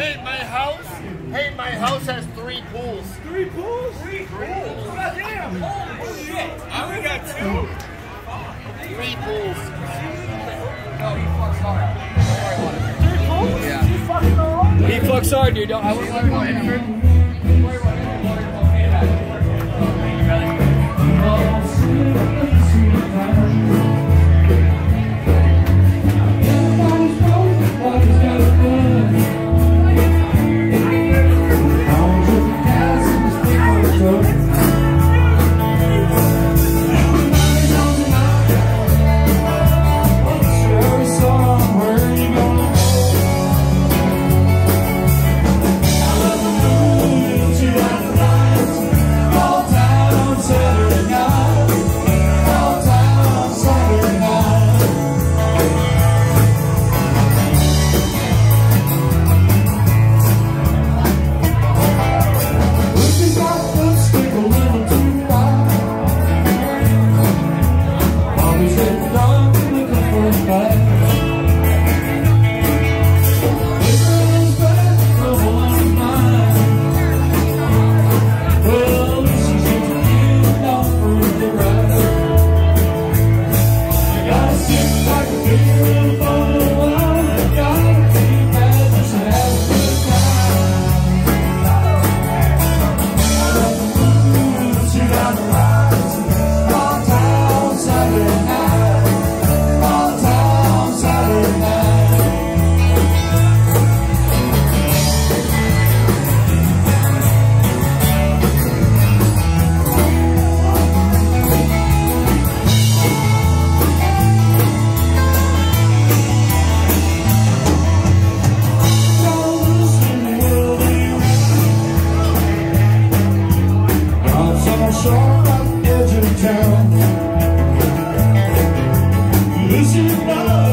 Hey, my house. Hey, my house has three pools. Three pools? Three pools. Oh, damn! Holy shit! I only got two. Three pools. No, he fucks hard. Three pools? Yeah. He fucks hard. Dude. I wouldn't let him. Listen up.